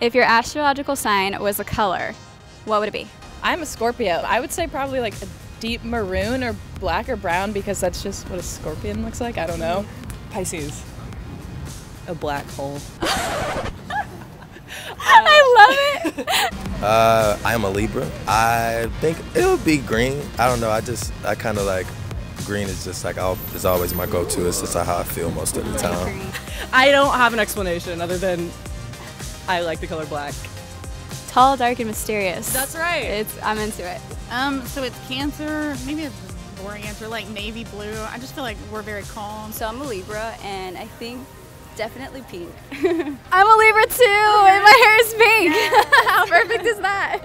If your astrological sign was a color, what would it be? I'm a Scorpio. I would say probably like a deep maroon or black or brown because that's just what a scorpion looks like. I don't know. Pisces. A black hole. I love it. Uh, I am a Libra. I think it would be green. I don't know. I just, I kind of like, green is just like, I'll, is always my go-to. It's just how I feel most of the time. I don't have an explanation other than I like the color black. Tall, dark, and mysterious. That's right. It's I'm into it. Um, so it's Cancer. Maybe it's a boring answer, like navy blue. I just feel like we're very calm. So I'm a Libra, and I think definitely pink. I'm a Libra too, and my hair is pink. How perfect is that?